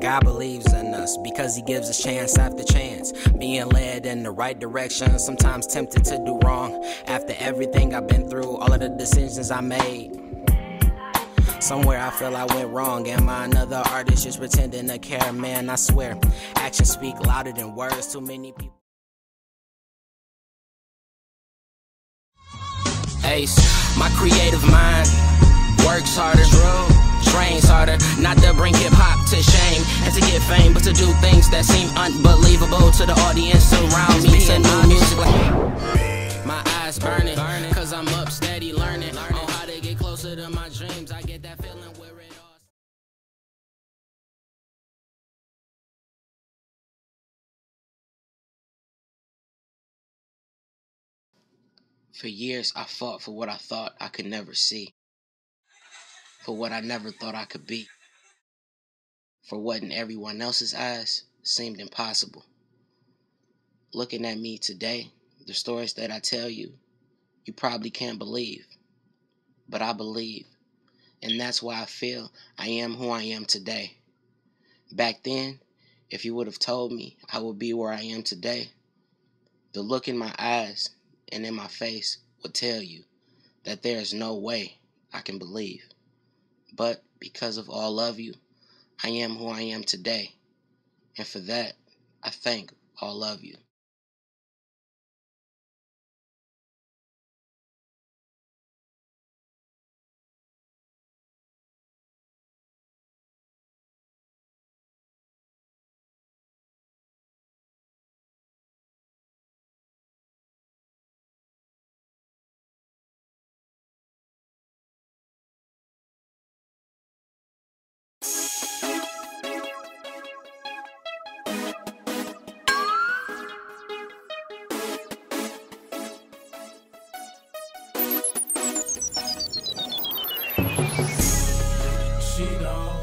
God believes in us because He gives us chance after chance. Being led in the right direction, sometimes tempted to do wrong. After everything I've been through, all of the decisions I made. Somewhere I feel I went wrong. Am I another artist just pretending to care? Man, I swear, actions speak louder than words. Too many people. Ace, my creative mind works harder, trains harder, not to bring hip hop to shame and to get fame, but to do things that seem unbelievable to the audience around me. To new music, like my eyes burning, cause I'm up steady learning on how to get closer to my dreams. I get that feeling where it all. For years, I fought for what I thought I could never see, for what I never thought I could be, for what in everyone else's eyes seemed impossible. Looking at me today, the stories that I tell you, you probably can't believe, but I believe, and that's why I feel I am who I am today. Back then, if you would have told me I would be where I am today, the look in my eyes and in my face would tell you that there is no way I can believe. But because of all of you, I am who I am today. And for that, I thank all of you. she don't.